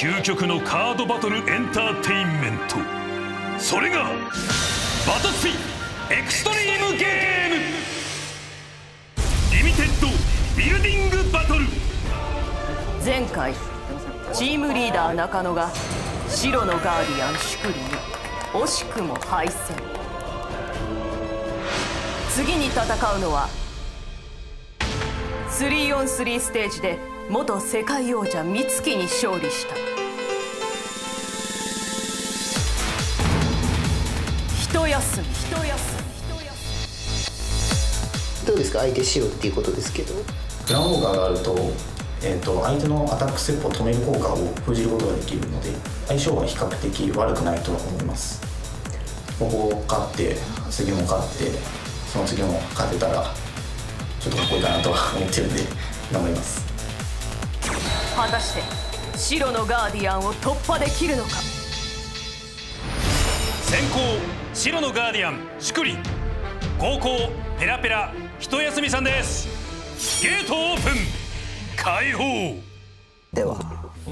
究極のカードバトルエンターテインメント。それがバトスピエクストリームゲーム。リミテッドビルディングバトル。前回チームリーダー中野が白のガーディアンシュクリに惜しくも敗戦。次に戦うのは 3on3 ステージで元世界王者美月に勝利した。休み。一休み。どうですか？相手白っていうことですけど。グランウォーカーがあると,、えー、と相手のアタックステップを止める効果を封じることができるので相性は比較的悪くないとは思います。ここ勝って次も勝ってその次も勝てたらちょっとかっこいいかなとは思ってるんで頑張ります。果たして白のガーディアンを突破できるのか？先行白のガーディアンシュクリ。後攻ペラペラ一休みさんです。ゲートオープン。開放。では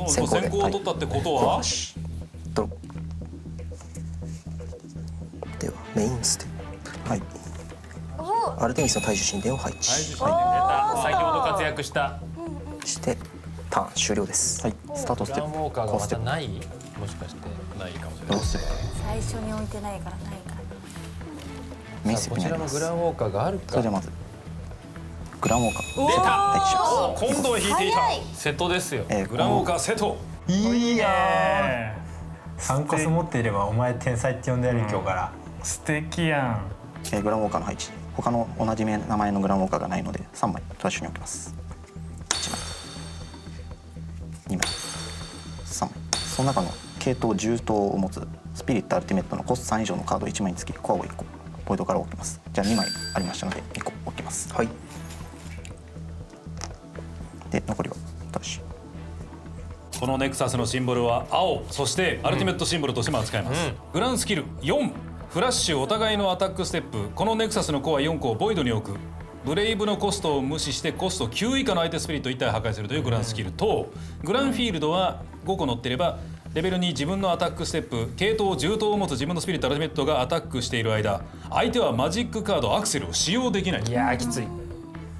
先行を取ったってことは、ドロップ。ではメインステップ。はい。アルテミスの体重神殿を配置。先ほど活躍した。してターン終了です。はい。スタートステップ。コーステップ。またないもしかしてないかもしれない。最初に置いてないからないからメインステッこちらのグランウォーカーがあるか。それではまずグランウォーカー。出た。配置します今度は引い。ていた瀬戸ですよ。えーグランウォーカー瀬戸いいや3コス持っていればお前天才って呼んでやるよ今日から。素敵やん。えーグランウォーカーの配置。他の同じ名前のグランウォーカーがないので3枚トラッシュに置きます。1枚。2枚。3枚。その中の系統10頭を持つスピリットアルティメットのコスト3以上のカードを1枚につきコアを1個ポイントから置きます。じゃあ2枚ありましたので2個置きます。はい。で残りはトラッシュこのネクサスのシンボルは青そしてアルティメットシンボルとしても扱います、グランスキル4フラッシュお互いのアタックステップ。このネクサスのコア4個をボイドに置く。ブレイブのコストを無視してコスト9以下の相手スピリット1体破壊するというグランスキルとグランフィールドは5個乗ってればレベル2自分のアタックステップ系統10頭を持つ自分のスピリットアルティメットがアタックしている間相手はマジックカードアクセルを使用できない。いやーきつい。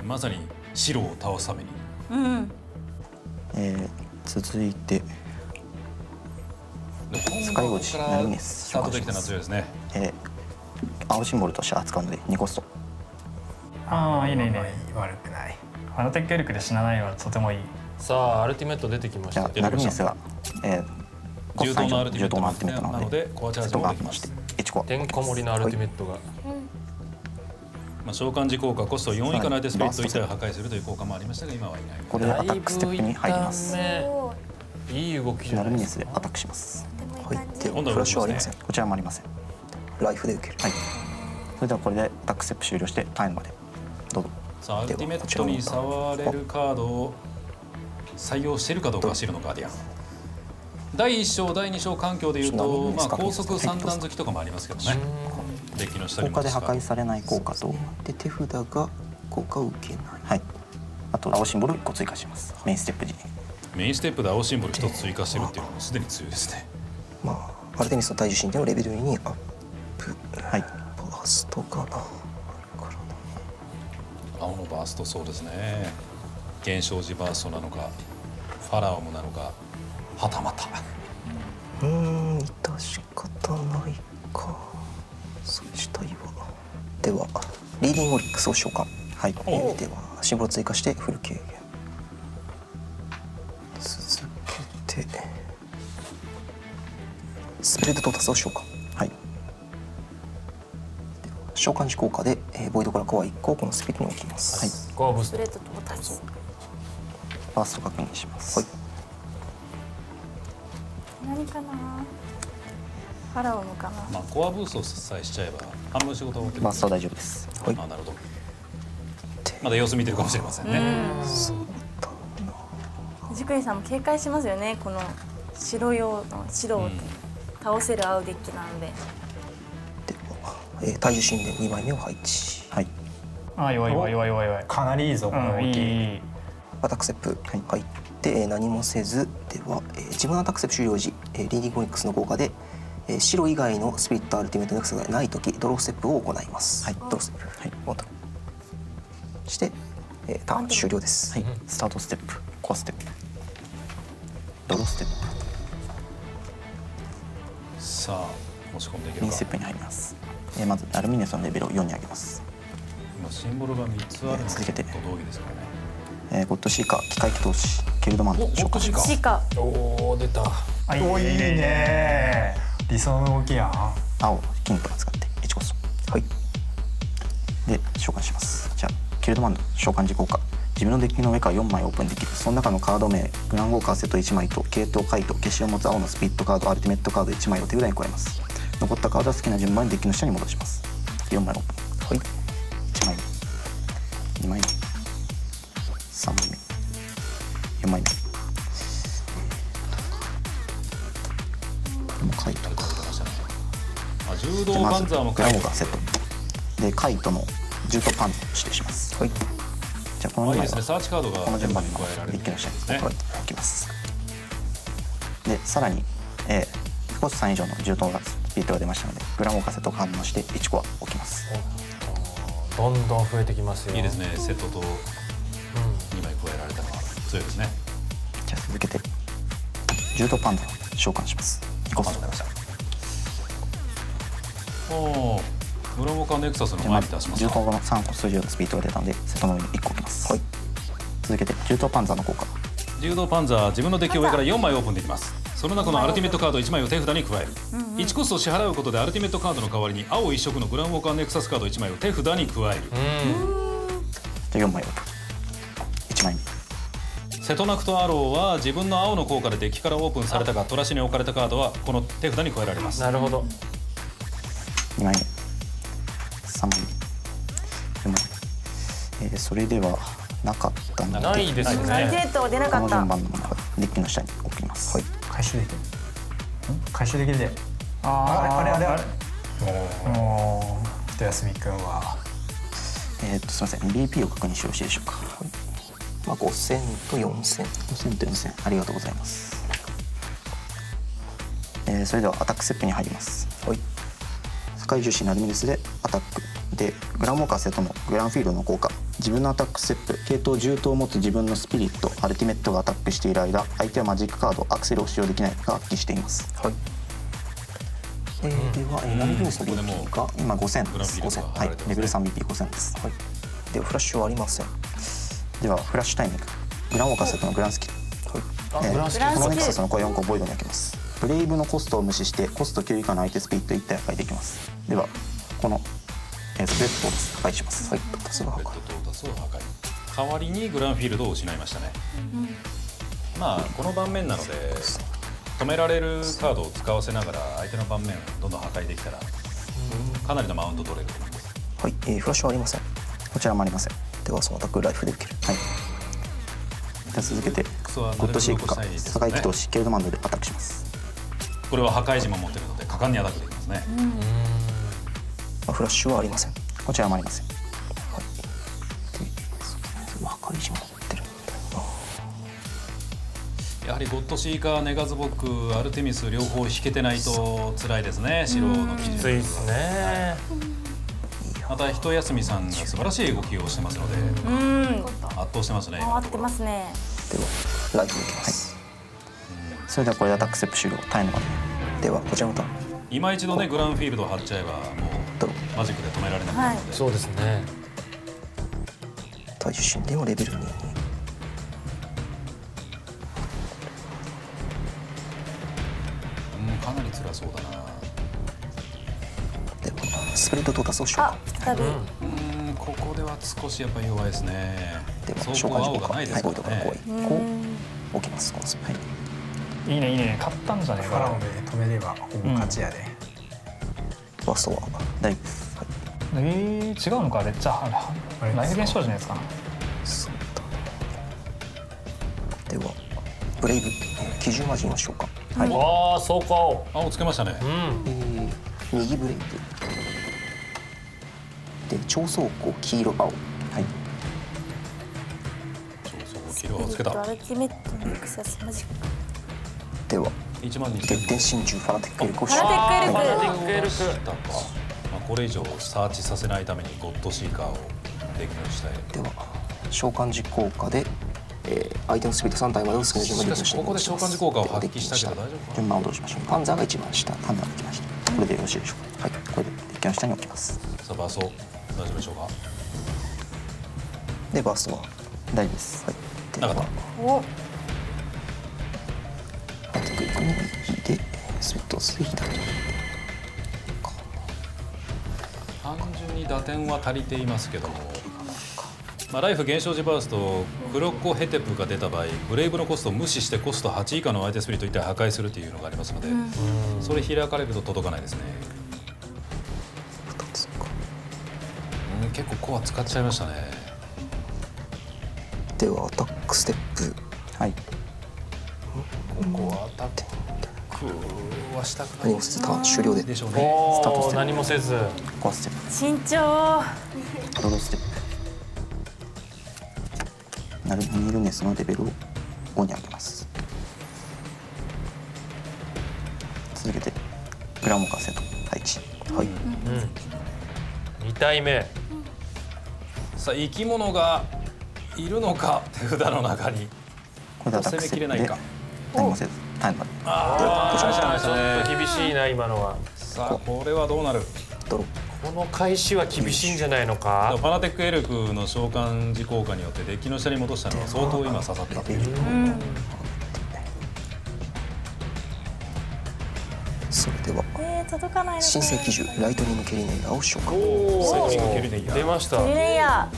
まさに白を倒すために。えー続いてスカイウォッチナルミネススタートできたのは強いですね。えー青シンボルとして扱うので2コスト。ああいいねいいね。悪くない。アナテックエルクで死なないはとてもいい。さあアルティメット出てきました。あナルミネスが、えー、コスト3以上重刀のアルティメット刀のアルティメットななののででコアチャージもできます。して1コアてんこ盛りのアルティメットが、まあ、召喚時効果コスト4以下の相手スピリット1体を破壊するという効果もありましたが今はいない。これでアタックステップに入ります。だいいい動きじゃないですスでアタックします。はい。で今度はフラッシュはありません。こちらもありません。ライフで受ける。はい。それではこれでアタックステップ終了してターンまで。どうぞ。さあアルティメットに触れるカードを採用しているかどうかは白のガーディアン第1章第2章環境でいうと、まあ、高速三段好きとかもありますけどね。デッキの下に効果で破壊るされない効果と。で手札が効果を受けない。はい。あと青シンボル1個追加します。メインステップ時。にメインステップで青シンボル1つ追加してるっていうのもすでに強いですね。まあアルテミスの体重神殿をレベル2にアップ。はい。バーストかな。青のバーストそうですね。現象時バーストなのかファラオムなのかはたまたうーん致し方ないか。そうしたいわではリーディングオリックスを召喚はい、えーではシンボル追加してフル軽減続けてスプレッド到達を召喚はい。では召喚時効果で、えーボイドからコア1個をこのスピリに置きます。はい。コアブーストスプレッド到達。ファースト確認します。はい。何かな。ファラオのかな。まあコアブーストさえしちゃえば半分仕事は終わってる。バーストは大丈夫です。はい。あなるほど。まだ様子見てるかもしれませんね。藤栗さんも警戒しますよね。この白用の白を倒せる青デッキなので、では、えー、体重神殿2枚目を配置。はい。ああ弱い弱い弱い。弱い弱い。かなりいいぞこのうんいい。動きいいアタックステップ入ってで、えー何もせず。では、えー自分のアタックステップ終了時、えーリーディングオニックスの効果で、えー白以外のスピリットアルティメットネクサスがない時ドローステップを行います。はい。ドローステップ。はい。ワンタップして、えーターン終了です。はい、スタートステップ。コアステップ。ドローステップ。さあ持ち込んでいけるか。メインステップに入ります、えーまずアルミネスのレベルを4に上げます、今シンボルが3つあるの続けて。と同義ですからね。えーゴッドシーカー機械機投資ケルドマンド召喚。しますシカおお出たあいいねおいいね。理想の動きやん。青金と使って1コストはい。で召喚します。じゃあキルドマンド召喚時効果。自分のデッキの上から4枚オープンできる。その中のカード名グランウォーカーセット1枚と系統カイト消しを持つ青のスピットカードアルティメットカード1枚を手札に加えます。残ったカードは好きな順番にデッキの下に戻します。4枚オープン。はい。1枚目。2枚目。3枚目。4枚目カイトかあ柔道パンザーもグラ書いてモガセット。でカイトの銃とパンを指定します。はい。じゃあこの2枚はこの順番に加えられるデッキの下にですね。置きますでさらに、えーコスト3以上の銃刀がスピードが出ましたのでグラモガセットを反応して1個は置きます。どんどん増えてきますよ。いいですね。セットと2枚加えられたのは強いですね。じゃあ続けて銃刀パンダを召喚します2コストおおグラモカネクサスの前に出しますか。銃刀の3個数字のスピードが出たのでセットの上に1個置きます、はい、続けて銃刀パンザーの効果。柔道パンザー自分のデッキを上から4枚オープンできます。その中のアルティメットカード1枚を手札に加える、1コストを支払うことでアルティメットカードの代わりに青一色のグランウォーカーネクサスカード1枚を手札に加える、じゃあ4枚オープン1枚目セトナクトアローは自分の青の効果でデッキからオープンされたがトラシに置かれたカードはこの手札に加えられます。なるほど。2枚目3枚目4枚目、えーそれではなかったのでないですデね。ート出なかった順番のものがデッキの下に置きます、はい、回収できる。ん？回収できるで。ああれあれあれあれ。れもうひとやすみくんは。えーっとすみません。BP を確認してよろしいでしょうかまあ、5000と4000 5000と4000ありがとうございます、えーそれではアタックステップに入ります。はい。世界重視ナルミルスでアタック。でグランモーカーセットのグランフィールドの効果。自分のアタックステップ。系統銃刀を持つ自分のスピリットアルティメットがアタックしている間相手はマジックカードアクセルを使用できないが発揮しています。はい。えーでは、えー、ナミルネスが今5000です。グランフィールドが5000貼られてますね。はいレベル 3BP5000 です。はい。ではフラッシュはありませんではフラッシュタイミング。グランモーカーセットのグランスキル。えーグランスキル。このネクサスの声4個ボイドに開けます。ブレイブのコストを無視してコスト9以下の相手スピリット1体破壊できます。ではこの、えースプレッドを破壊します。はい。多数が破レッ壊ドトータスを破壊。代わりにグランフィールドを失いましたね、まあこの盤面なので止められるカードを使わせながら相手の盤面をどんどん破壊できたらかなりのマウント取れると思います。はい、えー、フラッシュはありません。こちらもありませんではそのアタックライフで受ける。はい。では続けてゴッドシークか投資ケルドマンドでアタックします。これは破壊時も持ってるので果敢にアタックできますね、まあ、フラッシュはありません。こちらもありません。でそう破壊時も持ってるやはりゴッドシーカーネガズボックアルテミス両方引けてないと辛いですね白の基準。きついですねまた一休みさんが素晴らしい動きをしてますのでうん。圧倒してますね回ってますね。ではライフで受けます、それではこれでアタックステップ終了タイムまでではこちらのターン今一度ねグランフィールドを張っちゃえばもうマジックで止められなくなるので、そうですね。体重心ではレベル2に。うんかなり辛そうだなスプレッドトータスを召喚あ再びうんここでは少しやっぱり弱いですね。では召喚時効青がないで果はいゴールドすからねから5位こう置きます。このスプレッドいいねいいね。買ったんじゃねえか。ファラオで止めればほぼ勝ちやで、ファーストは大丈夫。ですえー、違うのか。あれじゃああイフ現象じゃないですか。そうだ。ではブレイブ基準は陣を召喚はい、ああそうか。青つけましたね。うん。えー右ブレイブで超走行黄色青。はい。そうそう黄色をつけた。アルティメットネクサスマジックでは1万2000月点真珠ファナテックエルク。をファナテックエルク。ファナテックエルク。したか、まあ、これ以上サーチさせないためにゴッドシーカーをデッキの下へでは召喚時効果で、えー、相手のスピード3体までをここで召喚時効果を発揮したけど大丈夫か順番をどうしましょう。パンザーが一番下タンダーが一番下これでよろしいでしょうか？はいこれでデッキの下に置きます。さあバースト大丈夫でしょうか？でバーストは大丈夫です。なかっお。アテクイクに右でスピードを左左単純に打点は足りていますけども、まあ、ライフ減少時バーストクロコヘテプが出た場合ブレイブのコストを無視してコスト8以下の相手スピリット1体破壊するっていうのがありますので、それ開かれると届かないですね結構コア使っちゃいましたね。ではアタックステップ。はい。ここはアタックはしたくない。何もせずターン終了で。でしょうねおおスタートして何もせず。コアステッ慎重。プロロステップ。ナルミルネスのレベルを5に上げます。続けてグラモカセと配置。はい。2体目さあ生き物がいるのか手札の中に。これ攻めきれないか。何もせずタイムああちょっと厳しいな今のは。さあこれはどうなる？ドロこの開始は厳しいんじゃないのフか？ァナテックエルクの召喚時効果によってデッキの下に戻したのは相当今刺さった。レベルそ届かない新世紀獣ライトニングケリネイヤーを召喚おー。出ました。リレイヤ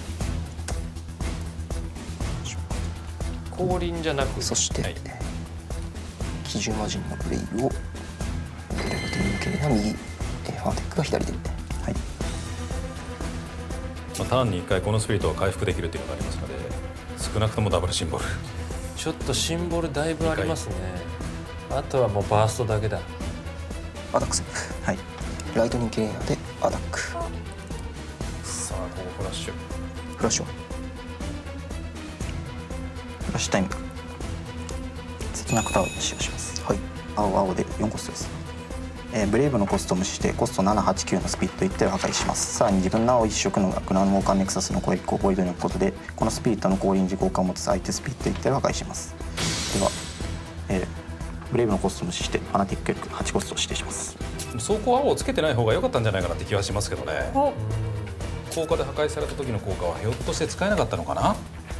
降臨じゃなく。そして、はい。基準魔人のブレイブをライトニングケリネイヤー右えーファンテックが左ではい。まあ、ターンに1回このスピリットは回復できるっていうのがありますので少なくともダブルシンボル。ちょっとシンボルだいぶありますね。あとはもうバーストだけだ。アタックステップはいライトニングケリネイヤーでアタック。さあここフラッシュ。フラッシュ。はフラッシュタイム。切なくタワーを使用します。はい。青青で4コストです、えーブレイブのコストを無視してコスト789のスピリット1体を破壊します。さらに自分の青一色のグランモーカーネクサスの攻撃をボイドに置くことでこのスピリットの降臨時効果を持つ相手スピリット1体を破壊します。では、えーブレイブのコストを無視してファナティックエルク8コストを指定します走行青をつけてない方が良かったんじゃないかなって気はしますけどね。効果で破壊された時の効果はひょっとして使えなかったのかな？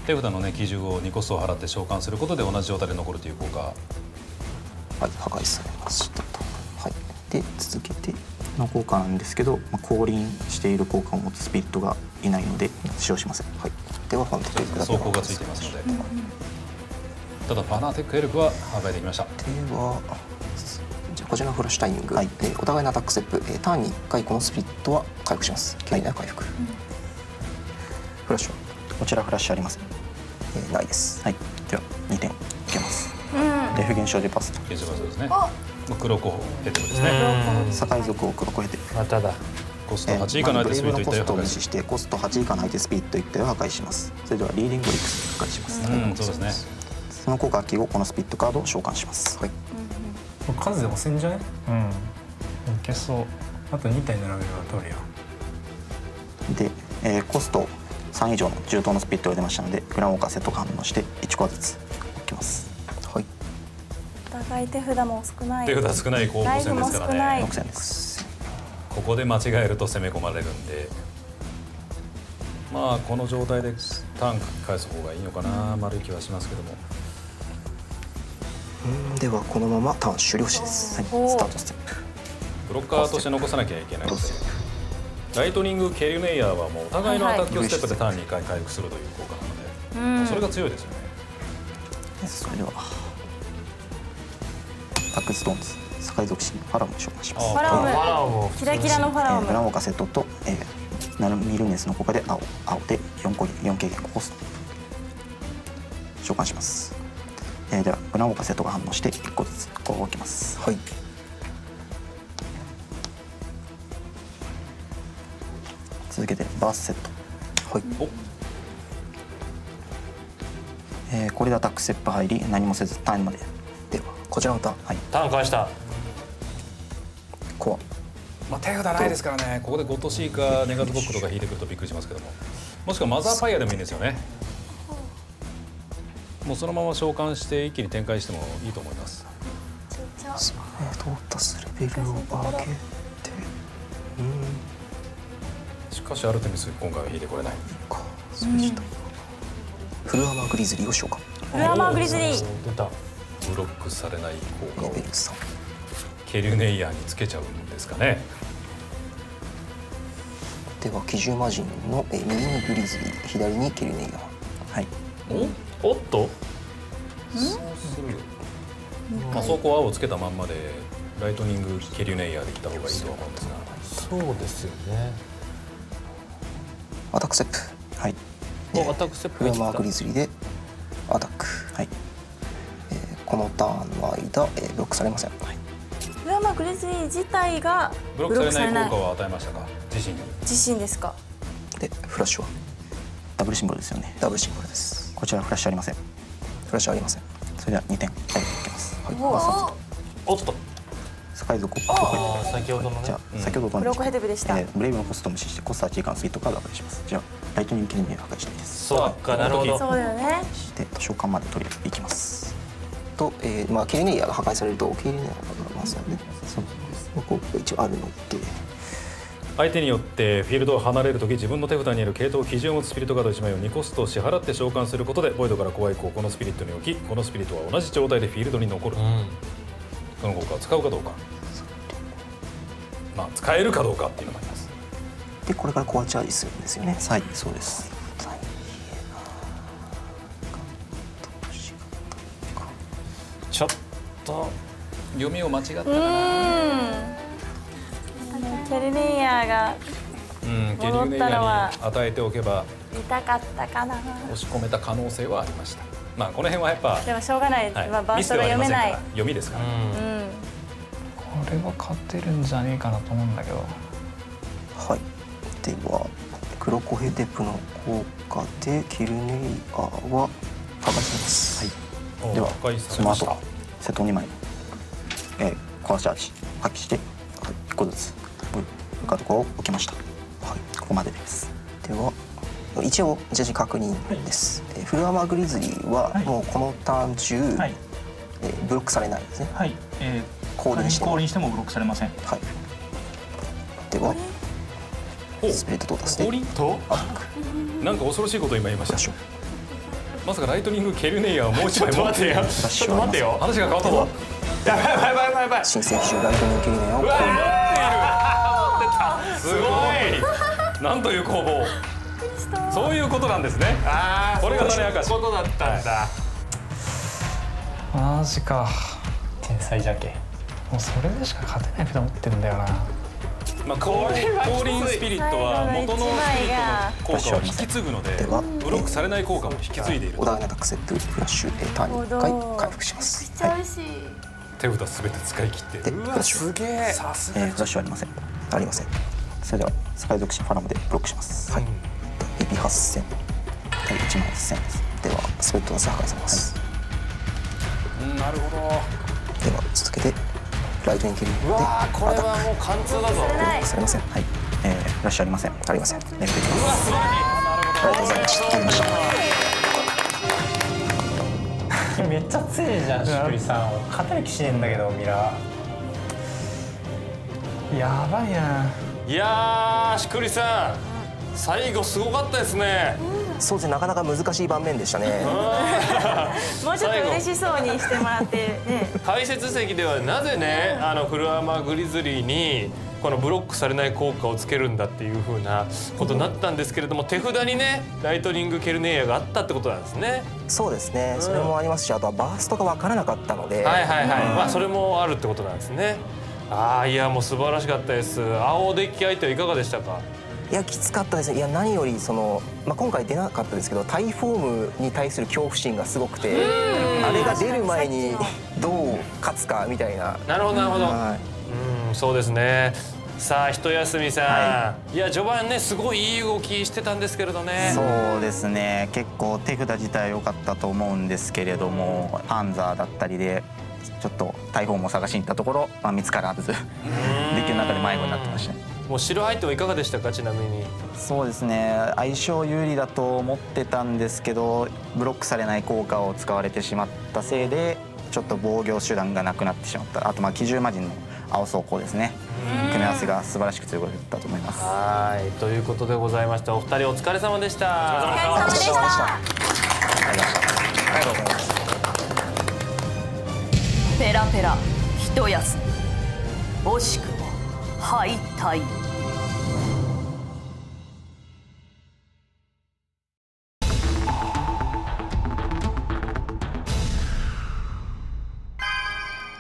手札のね基準を2コストを払って召喚することで同じ状態で残るという効果。はい破壊されましたと。はい。で続けての効果なんですけど、まあ、降臨している効果を持つスピリットがいないので使用しません。はい。ではファンテックエルクだけ走行がついていますので。ただファナテックエルクは破壊できました。ではこちらのフラッシュタイミング、はい。でお互いのアタックステップ、えーターンに1回このスピリットは回復します。ケリネイヤー回復、フラッシュは、こちらフラッシュありませんえーないです。はい。では2点。受けます、レフ減少でパスと現状はそうですね。黒子ヘテルですね。堺族を黒子へてまただコストえー8以下の相手スピリット1ブレイブのコストを体を破壊してコスト8以下の相手スピリット1体を破壊します。それではリーディングリックス破壊します、うんそうですね。その効果後このスピリットカードを召喚します、はい数で押せんじゃね？うん。いけそう。あと2体並べれば通るよ。で、えーコスト3以上の重刀のスピリットが出ましたのでグランウォーカーセットが反応して1コアずつ置きます。はい。お互い手札も少ない。手札少ない後攻戦ですからね。6000です。ここで間違えると攻め込まれるんで。まあこの状態でターン書き返す方がいいのかな。丸い気はしますけども。うんではこのままターン終了しです、はい、スタートステップブロッカーとして残さなきゃいけないライトニングケルネイヤーはもうお互いのアタックステップでターンに1回回復するという効果なので、うん。それが強いですよね。それではタックストーンズ堺属神ファラオを召喚します。ファラオもムキラキラのファラオムえーカーセットと、えー、ナルミルネスの効果で青青で4個4経験コスト召喚します、えーではグラカーセットが反応して1個ずつこう置きます。はい。続けてバースセット。はい。お。えーこれでアタックステップ入り何もせずターンまで。ではこちらのターン。はい。ターン返した。コアまあ、手札ないですからね。ここでゴッドシーかネガズボックとか引いてくるとびっくりしますけども。もしくはマザーパイアでもいいんですよねもうそのまま召喚して一気に展開してもいいと思います。えートータスレベルを上げてうん。しかしアルテミス今回は引いてこれない。かそれ自体フルアーマーグリズリーを召喚フルアーマーグリズリー。出たブロックされない効果をレベル3ケリュネイヤーにつけちゃうんですかね。では奇獣魔人の、えー右にグリズリー。左にケリュネイヤー。はい。お？っと？そうするまあそこは青をつけたまんまでライトニングケリュネイヤーできた方がいいとは思うんですが。そうですよね。アタックステップ。はい。おアタックステップフマーグリズリーでアタック。はい。えーこのターンの間、えーブロックされません、はい。フマーグリズリー自体がブロックされない。効果は与えましたか？自身に。自身ですか？でフラッシュは。ダブルシンボルですよね。ダブルシンボルですこちらフラッシュありません。フラッシュありません。それでは2点。はい受けます。はい。おっと。スカイ先ほどのね。じゃあ先ほどとブロヘデブでした、えーブレイブのコストを無視してコスト8以下のスイートカードを破壊します。じゃあライトニングキリング破壊したいです。そうかなるほど。そうだよね。で図書館まで取りに行きます。と、えーまあ、ケルネイヤーが破壊されるとケルネイヤーが破壊ますよね。そう。効果が一応あるので相手によってフィールドを離れる時自分の手札にある系統基準を持つスピリットカード1枚を2コスト支払って召喚することでボイドから怖い子をこのスピリットに置きこのスピリットは同じ状態でフィールドに残る、うんその効果を使うかどうか。まあ使えるかどうかっていうのもあります。でこれからコアチャージするんですよね。はいそうです。ちょっと読みを間違ったかうなケルネイヤーがうんケリュネイヤーに与えておけば痛かったかな。押し込めた可能性はありました。まあこの辺はやっぱ、でもしょうがない、はい。まあ、バーミスストが読めない。読みですから、うん。うんこれは勝てるんじゃねえかなと思うんだけど。はい。ではクロコヘデプの効果でケルネイヤーは破壊します。は破壊さそのれました。後瀬戸2枚、えー、コアチャージ発揮して、はい、1個ずつ。ブカードを置きました。はい。ここまでです。では一応ジャッジ確認です、えーフルアーマーグリズリーははい。もうこのターン中、はい。えーブロックされないですね。はい、え降臨しても。降臨してもブロックされません。はい。ではスピリットトータスで降臨と？なんか恐ろしいことを今言いました。まさかライトニングケルネイヤーをもう一枚持ってよ。フラッシュはありませんよ話が変わったぞ。やばいやばいやばいやばい。新世紀中ライトニングケルネイヤーを降臨すごい。なんという攻防そういうことなんですね。ああこれが種明かし。そういうことだったんだ。マジか。天才じゃけ。もうそれでしか勝てない札持ってんだよな。まあ、降降臨スピリットは元のスピリットの効果を引き継ぐのでブロックされない効果も引き継いでいるお互いのアタックセットフラッシュえーターンに1回回復します。はい。手札すべて使い切って。でフラッシュげえ。さすえーフラッシュはありません。ありませんそれではスカイ属性ファラムでブロックします。はい。エビ8000はい1万1000ですではスペットの差破壊されます、うんなるほど。では続けてライトニングケルネイうヤーでわーこれはもう貫通だぞ。ブロック。されません。はい、えー、フラッシュありません。ありません。レベルいきます。ありがとうございました。ありました。めっちゃ強いじゃんしくりさん。勝てる気しねえんだけどミラやばいないやーしくりさん。最後すごかったですね。そうですねなかなか難しい盤面でしたね。もうちょっと嬉しそうにしてもらってね。解説席ではなぜねあのフルアーマーグリズリーにこのブロックされない効果をつけるんだっていう風なことになったんですけれども手札にねライトニングケルネイヤーがあったってことなんですね。そうですね。それもありますしあとはバーストが分からなかったので、はいはいはい、まあそれもあるってことなんですね。ああいやもう素晴らしかったです。青デッキ相手はいかがでしたか？いやきつかったです。ねいや何よりその、まあ、今回出なかったですけどタイフォームに対する恐怖心がすごくてあれが出る前にどう勝つかみたいな、なるほどなるほど。はうんそうですね。さあ一休みさん、い、や序盤ねすごいいい動きしてたんですけれどね。そうですね。結構手札自体良かったと思うんですけれどもパンザーだったりでちょっと大砲も探しに行ったところ、まあ、見つからずデッキの中で迷子になってましたね。もう白相手はいかがでしたか？ちなみに。そうですね。相性有利だと思ってたんですけどブロックされない効果を使われてしまったせいでちょっと防御手段がなくなってしまった。あとまあ機銃魔人の青装甲ですね。組み合わせが素晴らしく強かったと思います。はい。ということでございました。お二人お疲れ様でした。お疲れ様でした。ありがとうございますペラペラ一休み惜しくも敗退。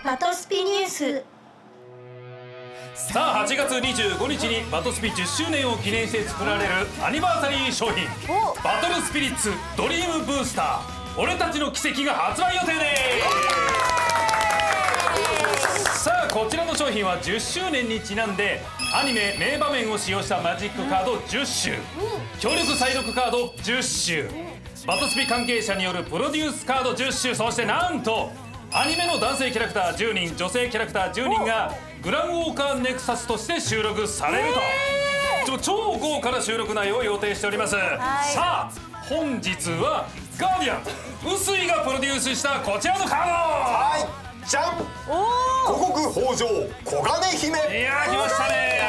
バトスピニュース。さあ8月25日にバトスピ10周年を記念して作られるアニバーサリー商品。バトルスピリッツドリームブースター。俺たちの奇跡が発売予定ですこちらの商品は10周年にちなんでアニメ名場面を使用したマジックカード10種強力再読カード10種バトスピ関係者によるプロデュースカード10種そしてなんとアニメの男性キャラクター10人女性キャラクター10人がグランウォーカーネクサスとして収録されると、超豪華な収録内容を予定しております、さあ本日はガーディアン臼井がプロデュースしたこちらのカード。はいじゃん。五穀豊穣黄金姫。いやー来ましたね。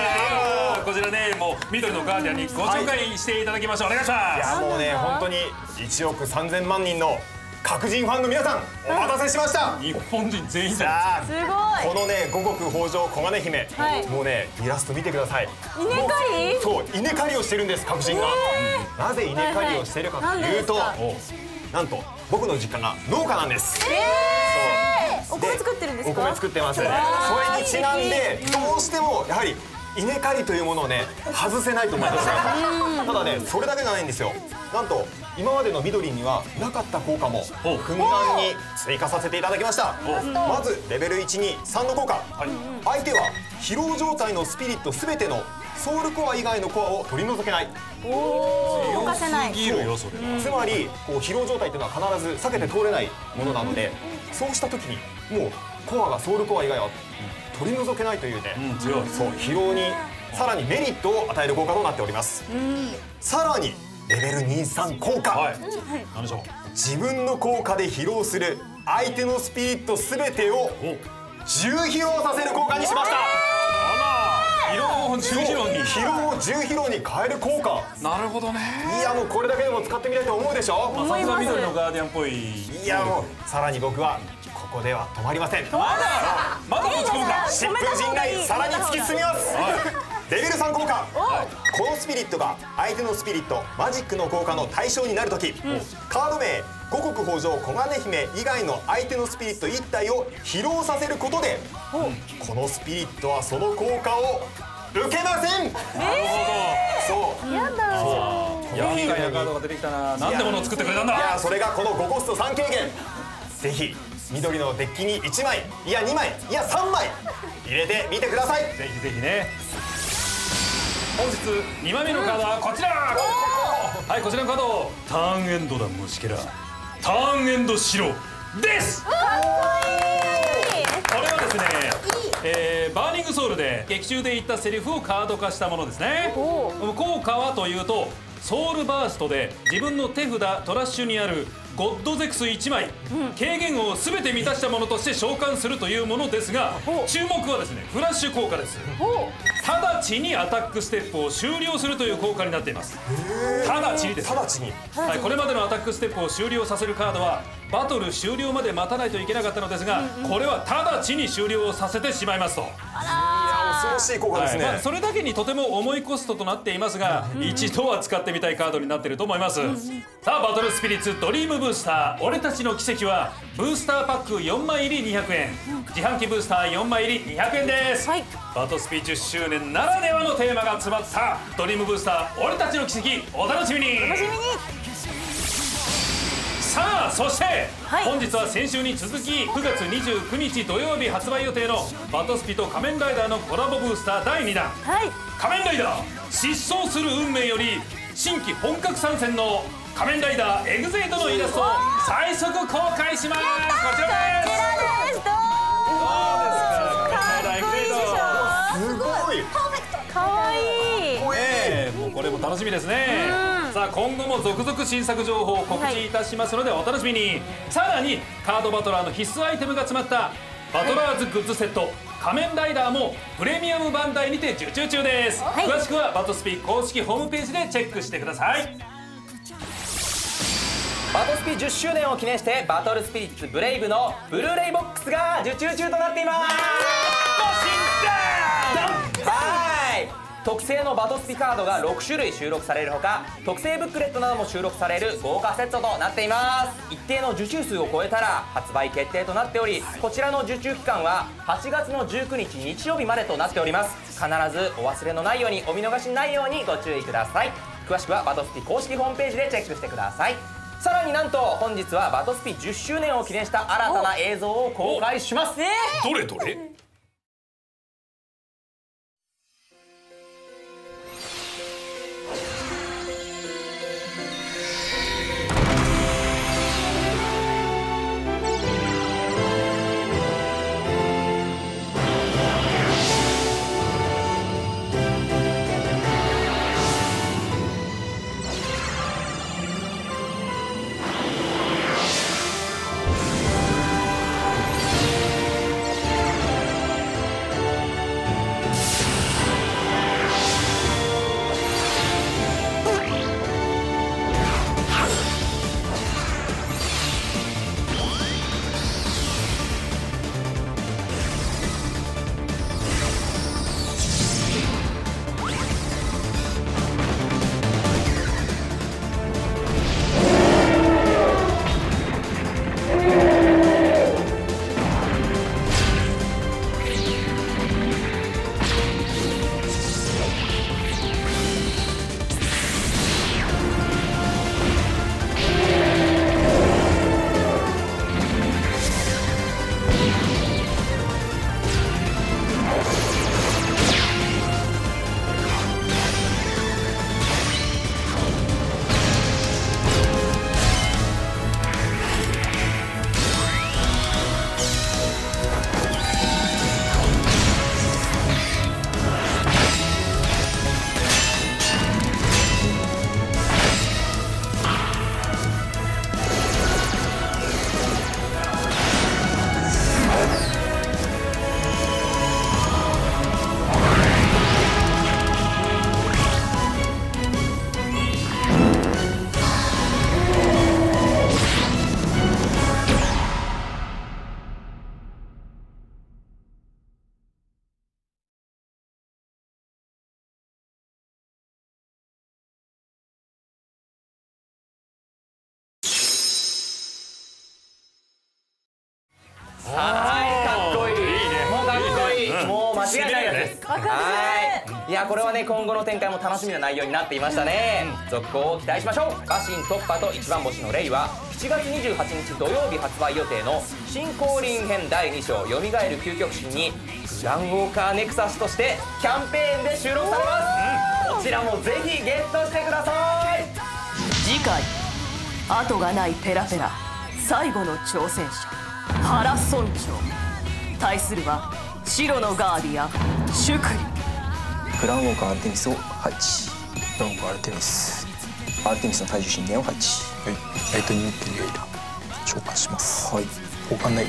こちらねもう緑のガーディアンにご紹介していただきましょう、お願いします。いやもうね本当に1億3000万人の各人ファンの皆さんお待たせしました。日本人全員さあすごい。このね五穀豊穣黄金姫、はい。もうねイラスト見てください。稲刈り？そう稲刈りをしてるんです各人が、なぜ稲刈りをしてるかというと、はいはい。なんと僕の実家が農家なんです。えー、お米作ってるんですか？お米作ってます。それにちなんでどうしてもやはり稲刈りというものをね外せないと思います。ただねそれだけじゃないんですよ。なんと今までの緑にはなかった効果もふんだんに追加させていただきました。まずレベル123の効果、相手は疲労状態のスピリット全てのソウルコア以外のコアを取り除けない。動かせないつまりこう疲労状態っていうのは必ず避けて通れないものなので、そうした時にもうコアがソウルコア以外は取り除けないというね、うん強い。そう疲労にさらにメリットを与える効果となっております、さらにレベル23効果、はい。何でしょう？自分の効果で疲労する相手のスピリット全てを重疲労させる効果にしました。疲労を10キロに。疲労を重疲労に変える効果。なるほどね。いやもうこれだけでも使ってみたいと思うでしょ？まあさすが緑のガーディアンっぽい。いやもうさらに僕はここでは止まりません。まだまだ持ち込むか疾風陣内さらに突き進みます、レベル3効果このスピリットが相手のスピリットマジックの効果の対象になるとき、カード名五穀豊穣黄金姫以外の相手のスピリット1体を疲労させることでこのスピリットはその効果を受けません、そう。やだ。厄介なカードが出てきたな。なんでものを作ってくれたんいやだそれがこの5コスト3軽減ぜひ緑のデッキに1枚いや2枚いや3枚入れてみてください。ぜひぜひね。本日2枚目のカードはこちら。はいこちらのカード。ターンエンドだ虫けら。ターンエンド白です。これはですねえーバーニングソウルで劇中で言ったセリフをカード化したものですね。効果はというとソウルバーストで自分の手札トラッシュにあるゴッドゼクス1枚、軽減を全て満たしたものとして召喚するというものですが注目はですねフラッシュ効果です。直ちにアタックステップを終了するという効果になっています。直ちにです。直ちに。はい、これまでのアタックステップを終了させるカードはバトル終了まで待たないといけなかったのですが、これは直ちに終了させてしまいますと、いや恐ろしい効果ですね、はい。まあ、それだけにとても重いコストとなっていますが、一度は使ってみたいカードになっていると思います、さあバトルスピリッツドリームブースター。俺たちの奇跡はブースターパック4枚入り200円。自販機ブースター4枚入り200円です、はい。バトスピ10周年ならではのテーマが詰まったドリームブースター俺たちの奇跡お楽しみに。楽しみに。さあそして、はい。本日は先週に続き9月29日土曜日発売予定のバトスピと仮面ライダーのコラボブースター第2弾。はい。仮面ライダー失踪する運命より新規本格参戦の仮面ライダーエグゼイトのイラストを最速公開します。こちらです。ですどどうですか。仮面ライダーエグゼイトすごい。かわいい。ねえもうこれも楽しみですねさあ今後も続々新作情報を告知いたしますのでお楽しみに、さらにカードバトラーの必須アイテムが詰まったバトラーズグッズセット仮面ライダーもプレミアムバンダイにて受注中です、い。詳しくはバトスピ公式ホームページでチェックしてください。バトスピ10周年を記念してバトルスピリッツブレイブのブルーレイボックスが受注中となっていますはい特製のバトスピカードが6種類収録されるほか特製ブックレットなども収録される豪華セットとなっています。一定の受注数を超えたら発売決定となっておりこちらの受注期間は8月の19日日曜日までとなっております。必ずお忘れのないようにお見逃しないようにご注意ください。詳しくはバトスピ公式ホームページでチェックしてください。さらになんと本日はバトスピ10周年を記念した新たな映像を公開します。どれどれ？ね今後の展開も楽しみな内容になっていましたね、続行を期待しましょう。馬神突破と一番星のレイは7月28日土曜日発売予定の新降臨編第2章よみがえる究極神にグランウォーカーネクサスとしてキャンペーンで収録されます。こちらもぜひゲットしてください。次回後がないペラペラ最後の挑戦者原村長。対するは白のガーディアンシュクリ。グランウォーカーアルテミスを配置。ドンコアルテミス。アルテミスの体重神殿を配置。はい。ライトニングテリエイラ召喚します。はい。交換ない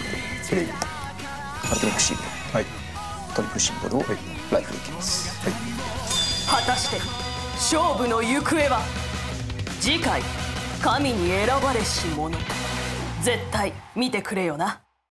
ブレイブアルテミックシール。ドはい。トリプルシンボルをライフでいきます。はい。果たして勝負の行方は？次回神に選ばれし者。絶対見てくれよな